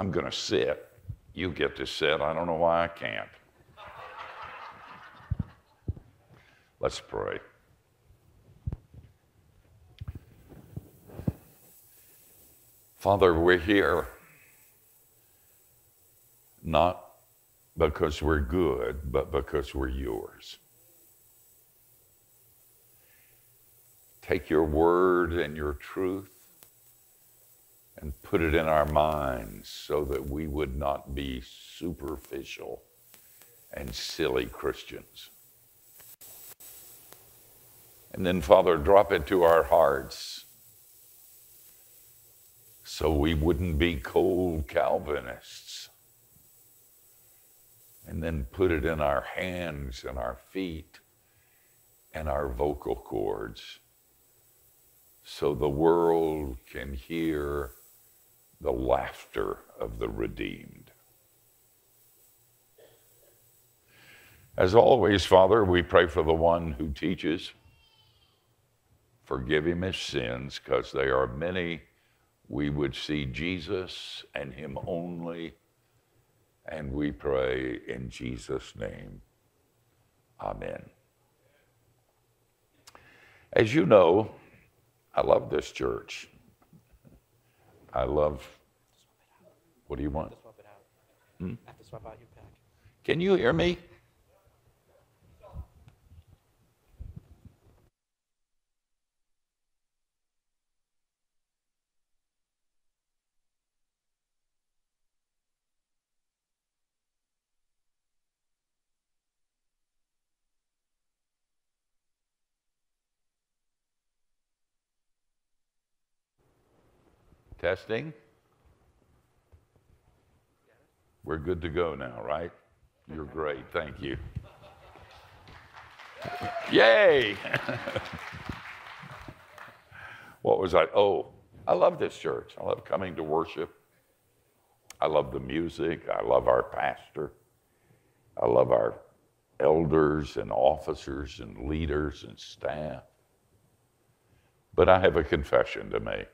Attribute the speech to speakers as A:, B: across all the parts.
A: I'm going to sit. You get to sit. I don't know why I can't. Let's pray. Father, we're here not because we're good, but because we're yours. Take your word and your truth and put it in our minds so that we would not be superficial and silly Christians. And then, Father, drop it to our hearts so we wouldn't be cold Calvinists. And then put it in our hands and our feet and our vocal cords so the world can hear the laughter of the redeemed. As always, Father, we pray for the one who teaches. Forgive him his sins, because they are many. We would see Jesus and him only. And we pray in Jesus' name. Amen. As you know, I love this church. I love. What do you want? Can you hear me? Testing. We're good to go now, right? You're great. Thank you. Yay! what was I? Oh, I love this church. I love coming to worship. I love the music. I love our pastor. I love our elders and officers and leaders and staff. But I have a confession to make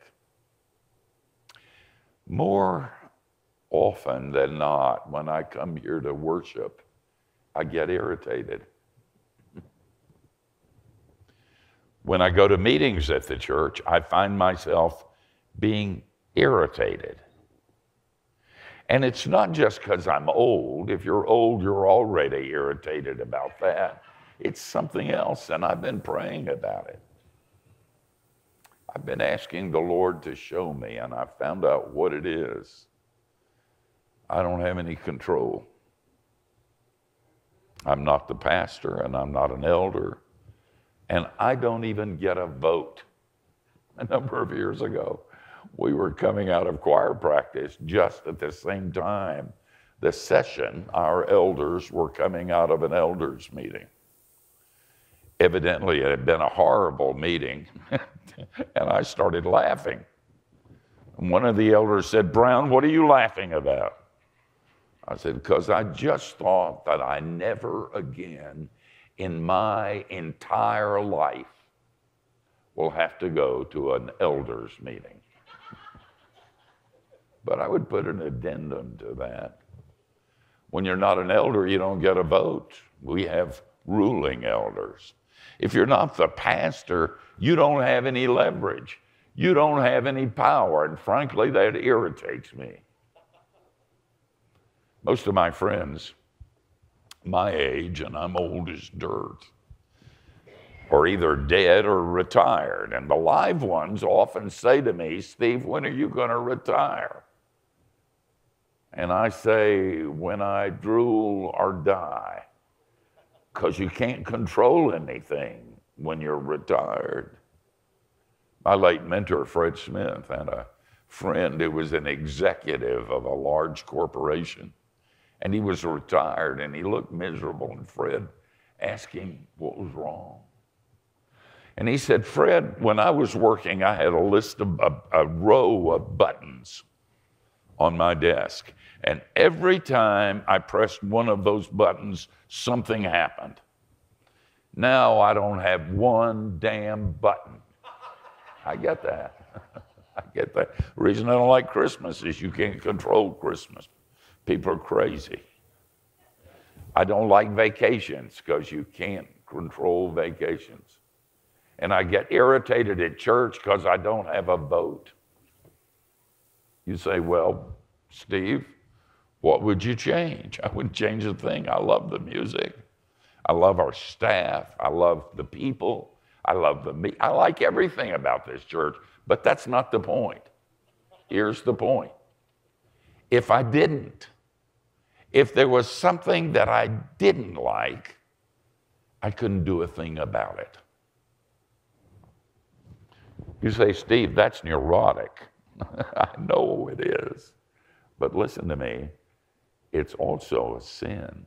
A: more often than not, when I come here to worship, I get irritated. When I go to meetings at the church, I find myself being irritated. And it's not just because I'm old. If you're old, you're already irritated about that. It's something else, and I've been praying about it. I've been asking the Lord to show me, and I found out what it is. I don't have any control. I'm not the pastor, and I'm not an elder, and I don't even get a vote. A number of years ago, we were coming out of choir practice just at the same time the session, our elders were coming out of an elders meeting. Evidently, it had been a horrible meeting. and I started laughing. And one of the elders said, Brown, what are you laughing about? I said, Because I just thought that I never again in my entire life will have to go to an elders meeting. but I would put an addendum to that. When you're not an elder, you don't get a vote. We have ruling elders. If you're not the pastor, you don't have any leverage. You don't have any power. And frankly, that irritates me. Most of my friends, my age, and I'm old as dirt, are either dead or retired. And the live ones often say to me, Steve, when are you going to retire? And I say, when I drool or die because you can't control anything when you're retired. My late mentor, Fred Smith, had a friend who was an executive of a large corporation, and he was retired and he looked miserable. And Fred asked him what was wrong. And he said, Fred, when I was working, I had a list of a, a row of buttons on my desk. And every time I pressed one of those buttons, something happened. Now I don't have one damn button. I get that. I get that. The reason I don't like Christmas is you can't control Christmas. People are crazy. I don't like vacations because you can't control vacations. And I get irritated at church because I don't have a vote. You say, well, Steve, what would you change? I wouldn't change a thing. I love the music. I love our staff. I love the people. I love the me. I like everything about this church, but that's not the point. Here's the point. If I didn't, if there was something that I didn't like, I couldn't do a thing about it. You say, Steve, that's neurotic. I know it is. But listen to me, it's also a sin.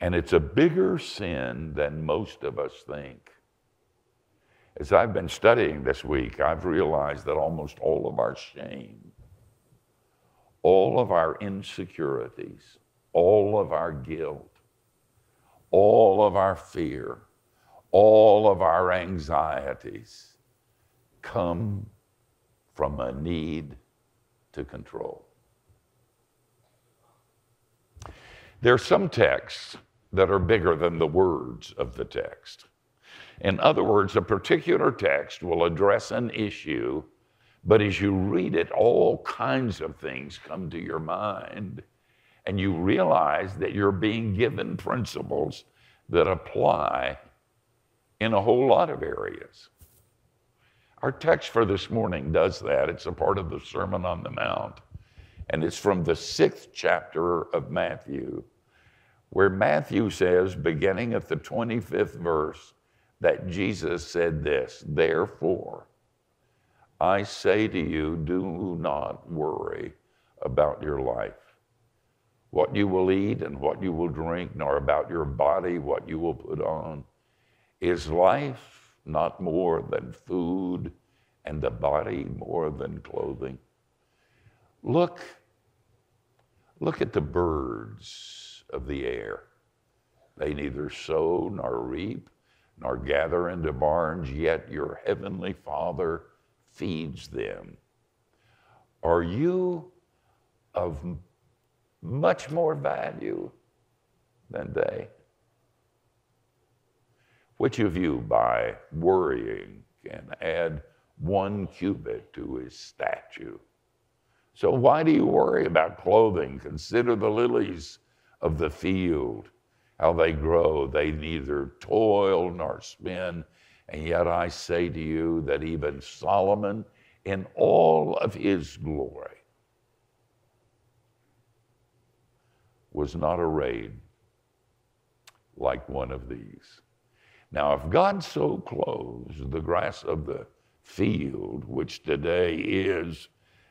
A: And it's a bigger sin than most of us think. As I've been studying this week, I've realized that almost all of our shame, all of our insecurities, all of our guilt, all of our fear, all of our anxieties come from a need to control. There are some texts that are bigger than the words of the text. In other words, a particular text will address an issue, but as you read it, all kinds of things come to your mind, and you realize that you're being given principles that apply in a whole lot of areas. Our text for this morning does that. It's a part of the Sermon on the Mount, and it's from the sixth chapter of Matthew, where Matthew says, beginning at the 25th verse, that Jesus said this Therefore, I say to you, do not worry about your life, what you will eat and what you will drink, nor about your body, what you will put on. Is life not more than food, and the body more than clothing? Look, look at the birds of the air. They neither sow nor reap nor gather into barns, yet your heavenly Father feeds them. Are you of much more value than they? Which of you, by worrying, can add one cubit to his stature? So, why do you worry about clothing? Consider the lilies of the field, how they grow. They neither toil nor spin. And yet I say to you that even Solomon, in all of his glory, was not arrayed like one of these. Now, if God so clothes the grass of the field, which today is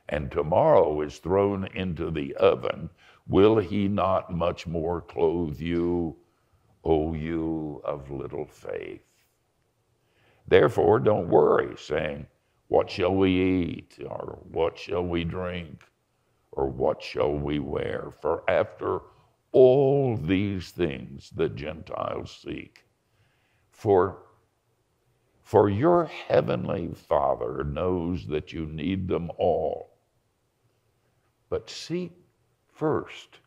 A: and tomorrow is thrown into the oven, will he not much more clothe you, O you of little faith? Therefore, don't worry, saying, What shall we eat? Or what shall we drink? Or what shall we wear? For after all these things the Gentiles seek. For, for your heavenly Father knows that you need them all. But seek first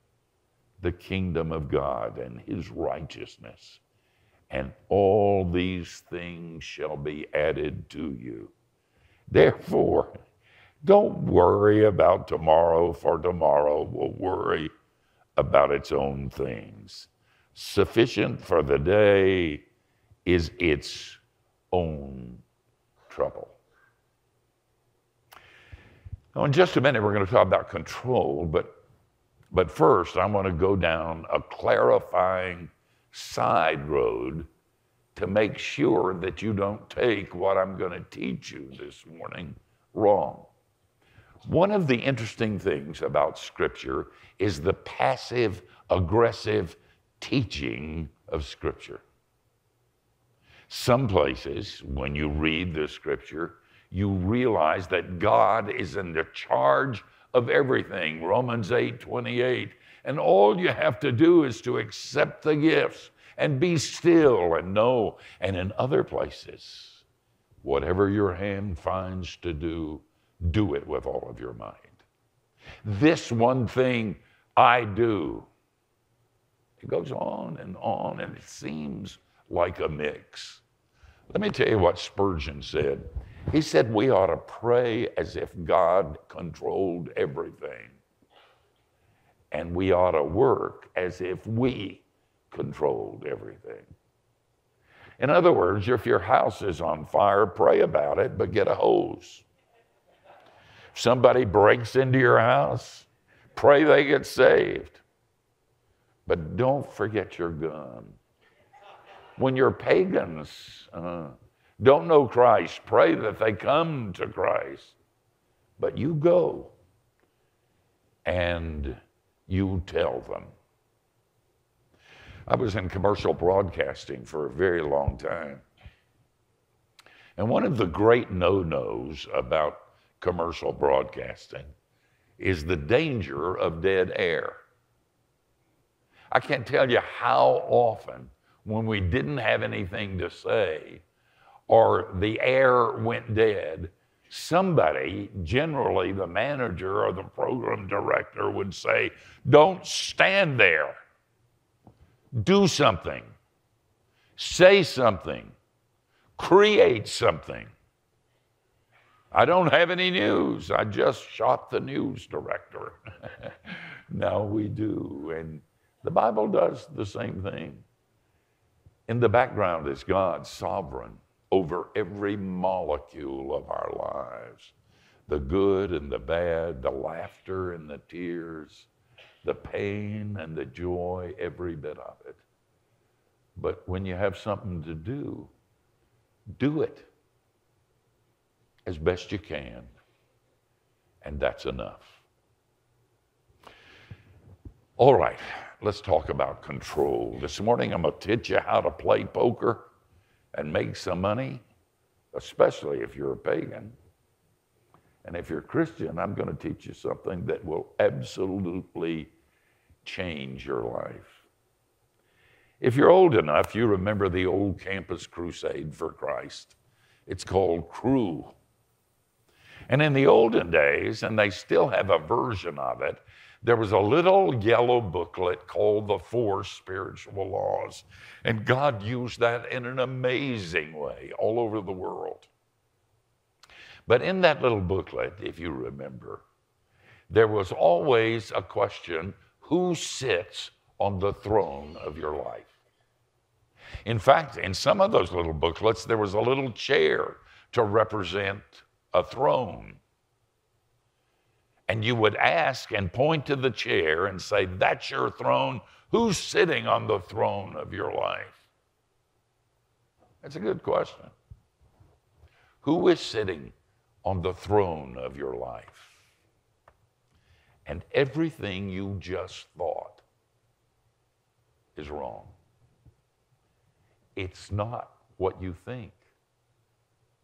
A: the kingdom of God and his righteousness, and all these things shall be added to you. Therefore, don't worry about tomorrow, for tomorrow will worry about its own things. Sufficient for the day is its own trouble. Now, in just a minute, we're going to talk about control, but, but first, I want to go down a clarifying side road to make sure that you don't take what I'm going to teach you this morning wrong. One of the interesting things about Scripture is the passive aggressive teaching of Scripture. Some places, when you read the scripture, you realize that God is in the charge of everything. Romans 8 28. And all you have to do is to accept the gifts and be still and know. And in other places, Whatever your hand finds to do, do it with all of your mind. This one thing I do. It goes on and on, and it seems like a mix. Let me tell you what Spurgeon said. He said we ought to pray as if God controlled everything. And we ought to work as if we controlled everything. In other words, if your house is on fire, pray about it, but get a hose. If somebody breaks into your house, pray they get saved. But don't forget your gun. When you're pagans, uh, don't know Christ, pray that they come to Christ. But you go and you tell them. I was in commercial broadcasting for a very long time. And one of the great no nos about commercial broadcasting is the danger of dead air. I can't tell you how often, when we didn't have anything to say or the air went dead, somebody, generally the manager or the program director, would say, Don't stand there do something, say something, create something. I don't have any news. I just shot the news director. now we do. And the Bible does the same thing. In the background is God sovereign over every molecule of our lives the good and the bad, the laughter and the tears, the pain and the joy, every bit of it. But when you have something to do, do it as best you can, and that's enough. All right, let's talk about control. This morning I'm going to teach you how to play poker and make some money, especially if you're a pagan. And if you're a Christian, I'm going to teach you something that will absolutely change your life. If you're old enough, you remember the old campus crusade for Christ. It's called Cru. And in the olden days, and they still have a version of it, there was a little yellow booklet called The Four Spiritual Laws. And God used that in an amazing way all over the world. But in that little booklet, if you remember, there was always a question who sits on the throne of your life? In fact, in some of those little booklets, there was a little chair to represent a throne. And you would ask and point to the chair and say, That's your throne. Who's sitting on the throne of your life? That's a good question. Who is sitting on the throne of your life. And everything you just thought is wrong. It's not what you think.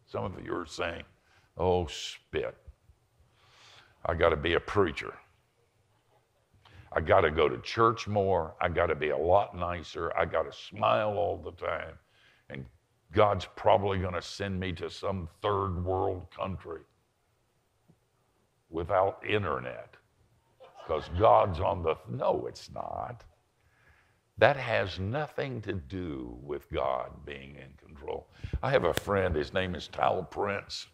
A: Some of you are saying, oh, spit. I got to be a preacher. I got to go to church more. I got to be a lot nicer. I got to smile all the time. And God's probably going to send me to some third world country without internet because God's on the. No, it's not. That has nothing to do with God being in control. I have a friend, his name is Tal Prince.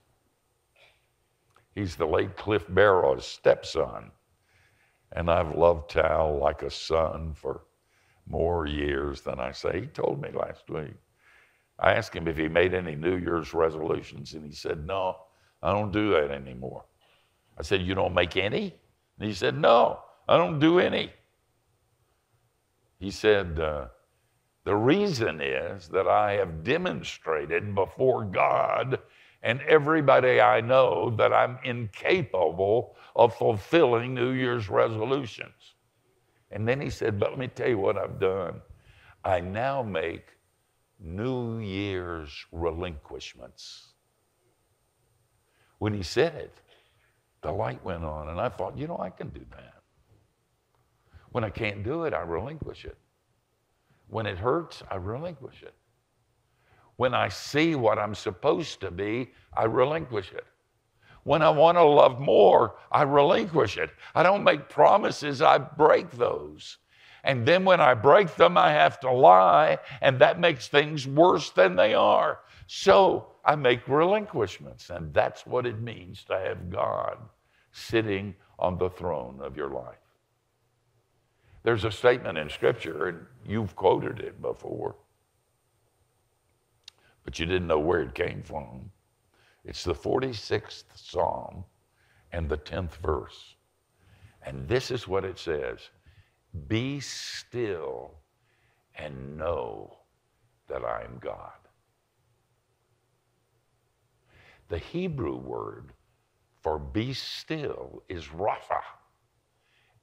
A: He's the late Cliff Barrows' stepson. And I've loved Tal like a son for more years than I say. He told me last week. I asked him if he made any New Year's resolutions, and he said, No, I don't do that anymore. I said, You don't make any? And he said, No, I don't do any. He said, uh, The reason is that I have demonstrated before God and everybody I know that I'm incapable of fulfilling New Year's resolutions. And then he said, But let me tell you what I've done. I now make New Year's relinquishments. When he said it, the light went on, and I thought, you know, I can do that. When I can't do it, I relinquish it. When it hurts, I relinquish it. When I see what I'm supposed to be, I relinquish it. When I want to love more, I relinquish it. I don't make promises, I break those. And then when I break them, I have to lie, and that makes things worse than they are. So I make relinquishments, and that's what it means to have God sitting on the throne of your life. There's a statement in Scripture, and you've quoted it before, but you didn't know where it came from. It's the 46th Psalm and the 10th verse. And this is what it says Be still and know that I am God. The Hebrew word for be still is rapha,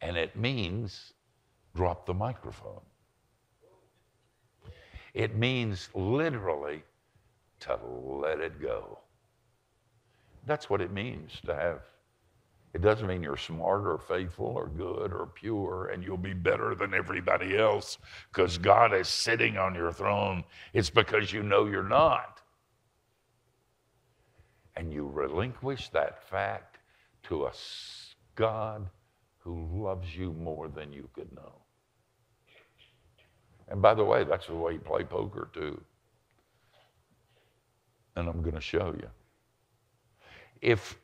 A: and it means drop the microphone. It means literally to let it go. That's what it means to have. It doesn't mean you're smart or faithful or good or pure and you'll be better than everybody else because God is sitting on your throne. It's because you know you're not. And you relinquish that fact to a God who loves you more than you could know. And by the way, that's the way you play poker too. And I'm going to show you if,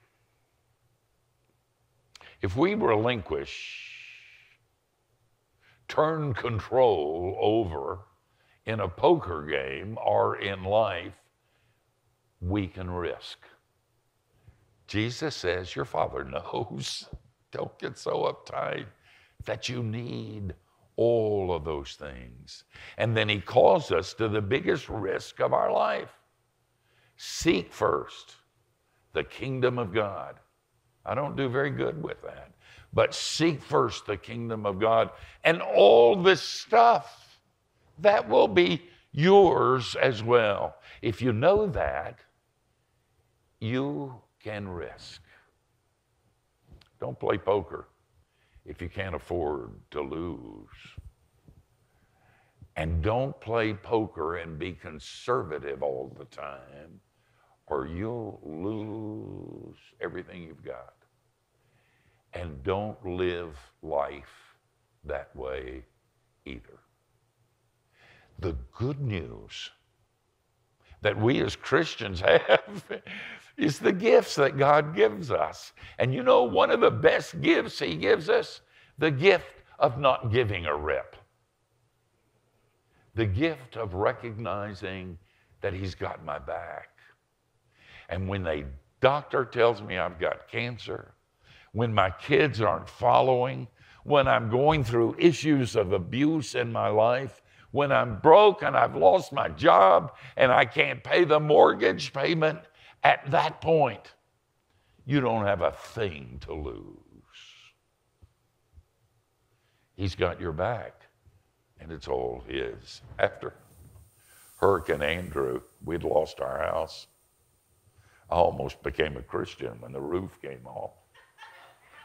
A: if we relinquish, turn control over in a poker game or in life, we can risk. Jesus says, Your Father knows. Don't get so uptight that you need all of those things. And then He calls us to the biggest risk of our life seek first the kingdom of God. I don't do very good with that. But seek first the kingdom of God and all this stuff that will be yours as well. If you know that, you can risk. Don't play poker if you can't afford to lose. And don't play poker and be conservative all the time or you'll lose everything you've got. And don't live life that way either. The good news that we as Christians have is the gifts that God gives us. And you know, one of the best gifts He gives us, the gift of not giving a rip, the gift of recognizing that He's got my back and when the doctor tells me I've got cancer, when my kids aren't following, when I'm going through issues of abuse in my life, when I'm broke and I've lost my job and I can't pay the mortgage payment, at that point, you don't have a thing to lose. He's got your back, and it's all His. After Hurricane Andrew, we'd lost our house. I almost became a Christian when the roof came off.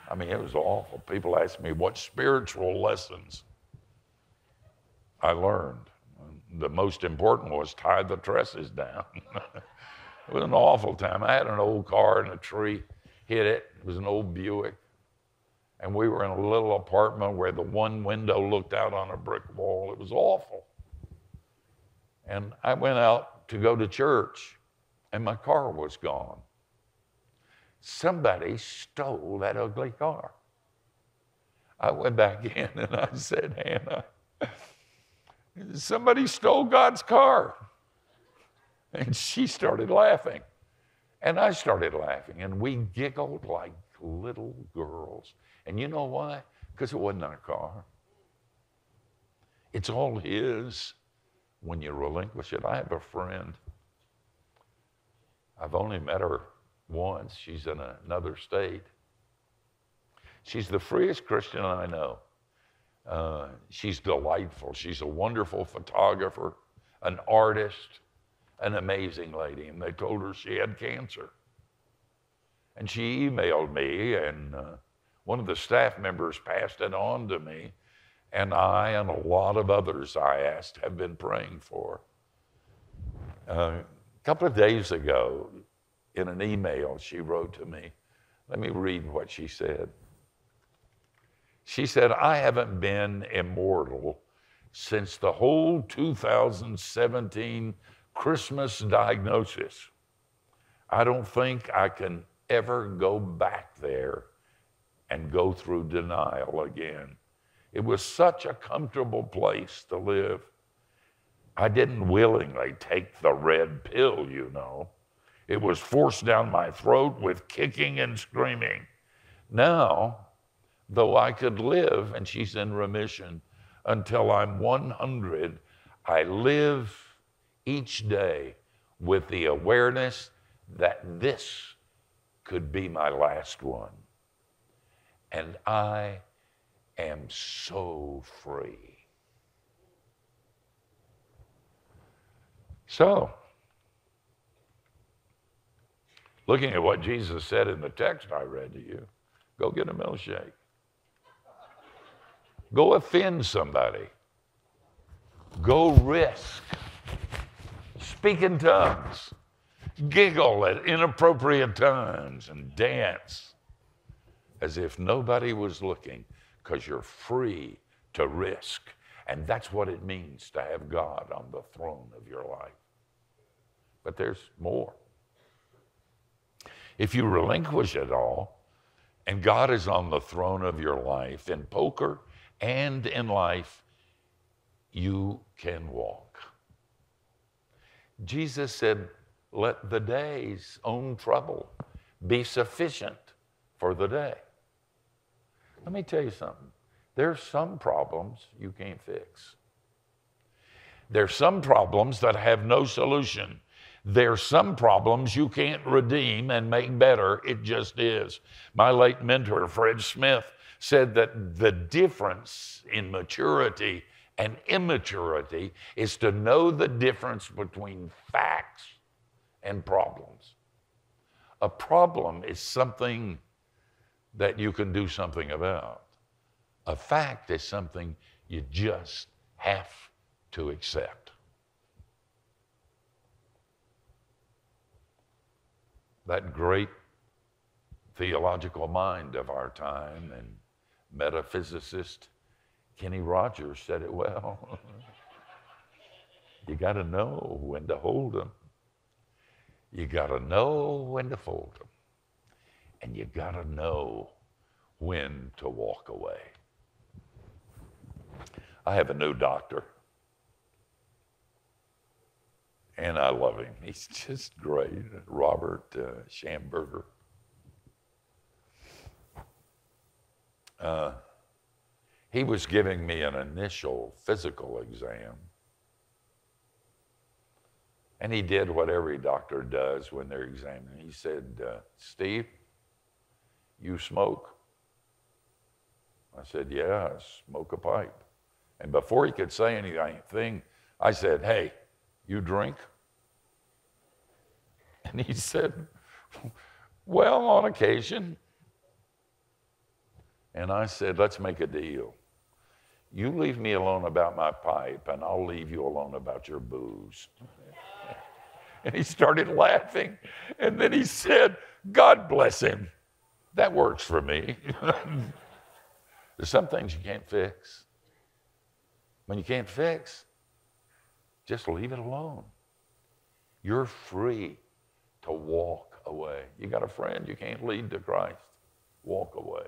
A: I mean, it was awful. People asked me what spiritual lessons I learned. The most important was tie the trusses down. it was an awful time. I had an old car and a tree hit it. It was an old Buick. And we were in a little apartment where the one window looked out on a brick wall. It was awful. And I went out to go to church and my car was gone. Somebody stole that ugly car. I went back in and I said, Anna, somebody stole God's car. And she started laughing. And I started laughing. And we giggled like little girls. And you know why? Because it wasn't our car. It's all His when you relinquish it. I have a friend I've only met her once. She's in another state. She's the freest Christian I know. Uh, she's delightful. She's a wonderful photographer, an artist, an amazing lady. And they told her she had cancer. And she emailed me, and uh, one of the staff members passed it on to me. And I and a lot of others I asked have been praying for. Uh, a couple of days ago, in an email she wrote to me, let me read what she said. She said, I haven't been immortal since the whole 2017 Christmas diagnosis. I don't think I can ever go back there and go through denial again. It was such a comfortable place to live. I didn't willingly take the red pill, you know. It was forced down my throat with kicking and screaming. Now, though I could live, and she's in remission, until I'm 100, I live each day with the awareness that this could be my last one. And I am so free. So, looking at what Jesus said in the text I read to you, go get a milkshake. Go offend somebody. Go risk. Speak in tongues. Giggle at inappropriate times and dance as if nobody was looking because you're free to risk. And that's what it means to have God on the throne of your life. But there's more. If you relinquish it all, and God is on the throne of your life in poker and in life, you can walk. Jesus said, Let the day's own trouble be sufficient for the day. Let me tell you something. There's some problems you can't fix. There's some problems that have no solution. There's some problems you can't redeem and make better. It just is. My late mentor, Fred Smith, said that the difference in maturity and immaturity is to know the difference between facts and problems. A problem is something that you can do something about. A fact is something you just have to accept. That great theological mind of our time and metaphysicist Kenny Rogers said it well. you got to know when to hold them. You got to know when to fold them. And you got to know when to walk away. I have a new doctor. And I love him. He's just great. Robert uh, Schamberger. Uh, he was giving me an initial physical exam. And he did what every doctor does when they're examining. He said, uh, Steve, you smoke? I said, Yeah, I smoke a pipe. And before he could say anything, I said, Hey, you drink? And he said, Well, on occasion. And I said, Let's make a deal. You leave me alone about my pipe, and I'll leave you alone about your booze. and he started laughing. And then he said, God bless him. That works for me. There's some things you can't fix. When you can't fix, just leave it alone. You're free to walk away. You got a friend you can't lead to Christ, walk away.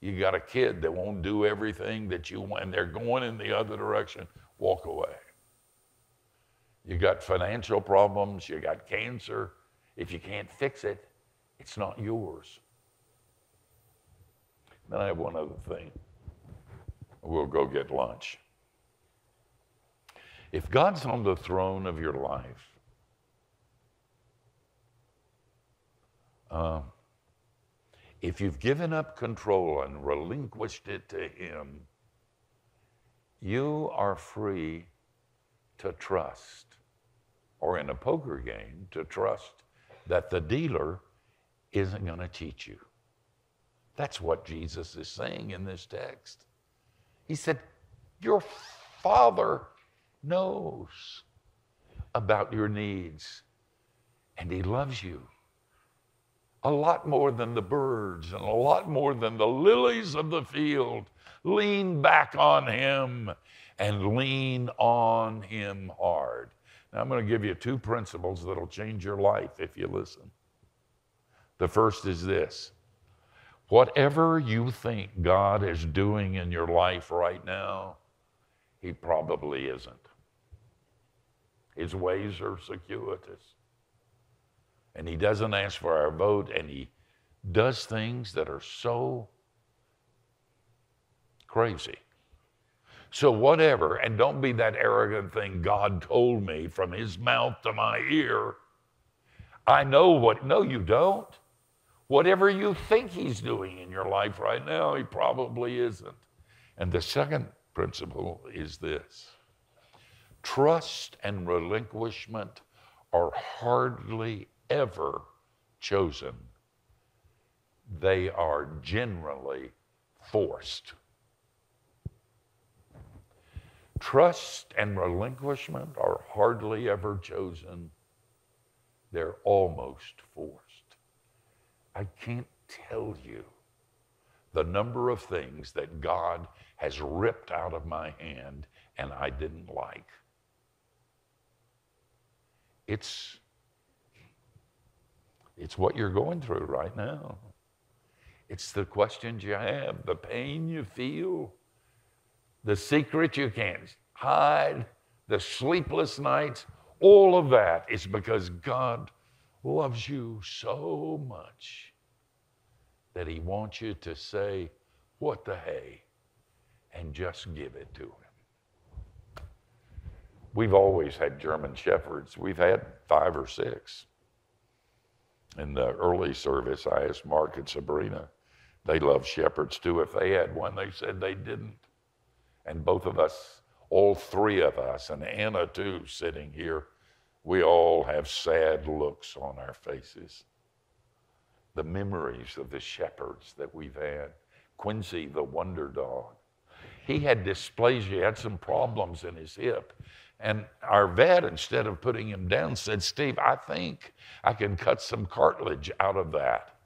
A: You got a kid that won't do everything that you want, and they're going in the other direction, walk away. You got financial problems, you got cancer. If you can't fix it, it's not yours. Then I have one other thing. We'll go get lunch. If God's on the throne of your life, uh, if you've given up control and relinquished it to Him, you are free to trust, or in a poker game, to trust that the dealer isn't going to cheat you. That's what Jesus is saying in this text. He said, Your Father knows. about your needs. And He loves you a lot more than the birds and a lot more than the lilies of the field. Lean back on Him and lean on Him hard. Now, I'm going to give you two principles that'll change your life if you listen. The first is this whatever you think God is doing in your life right now, He probably isn't. His ways are circuitous. And He doesn't ask for our vote, and He does things that are so crazy. So, whatever, and don't be that arrogant thing God told me from His mouth to my ear. I know what, no, you don't. Whatever you think He's doing in your life right now, He probably isn't. And the second principle is this trust and relinquishment are hardly ever chosen, they are generally forced. Trust and relinquishment are hardly ever chosen, they're almost forced. I can't tell you the number of things that God has ripped out of my hand and I didn't like. It's, it's what you're going through right now. It's the questions you have, the pain you feel, the secret you can't hide, the sleepless nights. All of that is because God loves you so much that he wants you to say, What the hey? and just give it to him. We've always had German Shepherds. We've had five or six. In the early service, I asked Mark and Sabrina. They love shepherds too. If they had one, they said they didn't. And both of us, all three of us, and Anna too, sitting here, we all have sad looks on our faces. The memories of the shepherds that we've had. Quincy, the wonder dog. He had dysplasia, he had some problems in his hip. And our vet, instead of putting him down, said, Steve, I think I can cut some cartilage out of that.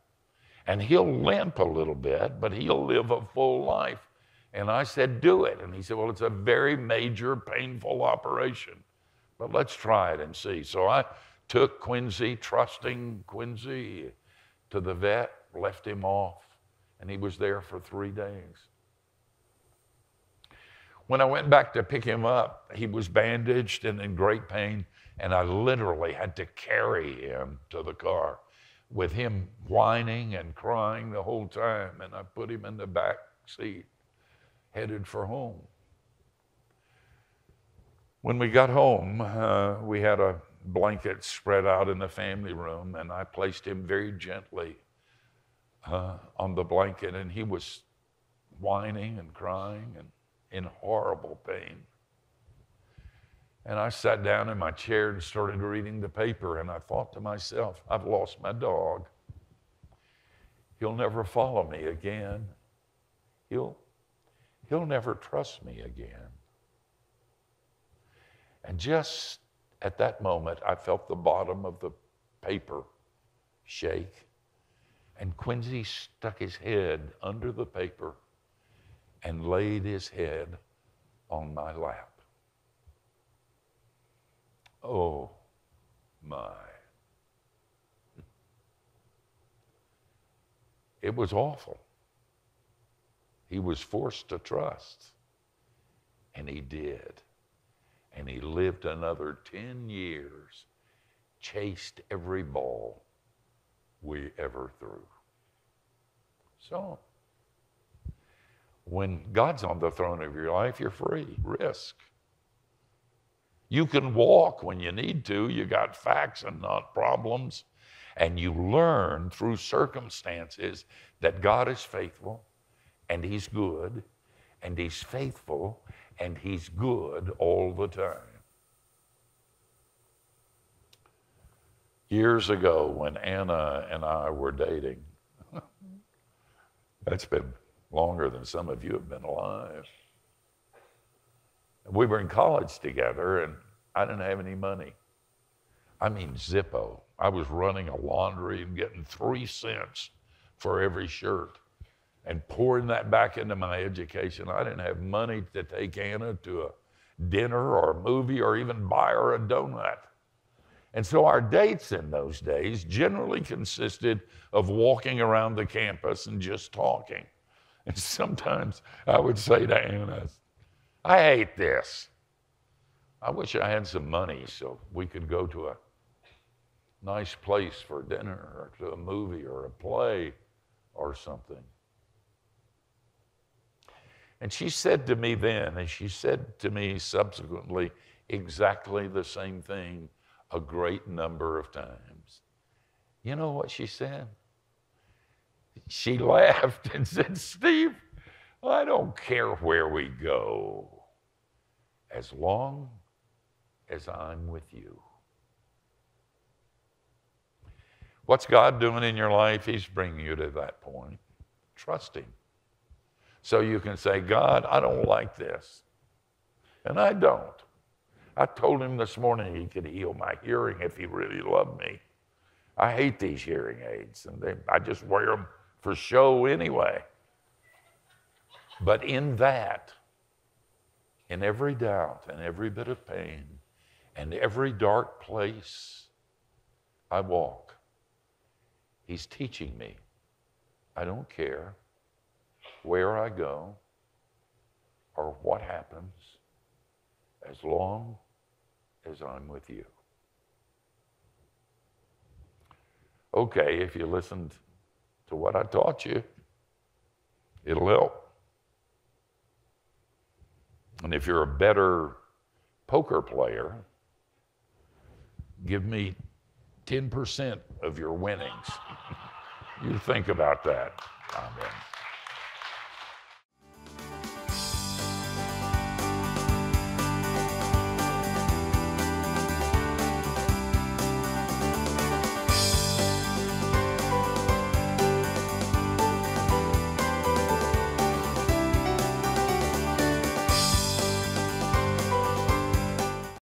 A: And he'll limp a little bit, but he'll live a full life. And I said, Do it. And he said, Well, it's a very major, painful operation but let's try it and see. So I took Quincy, trusting Quincy, to the vet, left him off, and he was there for three days. When I went back to pick him up, he was bandaged and in great pain, and I literally had to carry him to the car with him whining and crying the whole time, and I put him in the back seat, headed for home. When we got home, uh, we had a blanket spread out in the family room, and I placed him very gently uh, on the blanket, and he was whining and crying and in horrible pain. And I sat down in my chair and started reading the paper, and I thought to myself, I've lost my dog. He'll never follow me again. He'll, he'll never trust me again. And just at that moment, I felt the bottom of the paper shake. And Quincy stuck his head under the paper and laid his head on my lap. Oh, my. It was awful. He was forced to trust, and he did. And he lived another 10 years, chased every ball we ever threw. So, when God's on the throne of your life, you're free. Risk. You can walk when you need to. You got facts and not problems. And you learn through circumstances that God is faithful and He's good and He's faithful and He's good all the time. Years ago, when Anna and I were dating, that's been longer than some of you have been alive. We were in college together, and I didn't have any money. I mean, Zippo. I was running a laundry and getting three cents for every shirt and pouring that back into my education. I didn't have money to take Anna to a dinner or a movie or even buy her a donut. And so our dates in those days generally consisted of walking around the campus and just talking. And sometimes I would say to Anna, I hate this. I wish I had some money so we could go to a nice place for dinner or to a movie or a play or something. And she said to me then, and she said to me subsequently, exactly the same thing a great number of times. You know what she said? She laughed and said, Steve, I don't care where we go as long as I'm with you. What's God doing in your life? He's bringing you to that point. Trust Him. So you can say, God, I don't like this. And I don't. I told him this morning he could heal my hearing if he really loved me. I hate these hearing aids, and they, I just wear them for show anyway. But in that, in every doubt and every bit of pain and every dark place I walk, He's teaching me. I don't care where I go or what happens as long as I'm with you. Okay, if you listened to what I taught you, it'll help. And if you're a better poker player, give me 10% of your winnings. you think about that. Amen.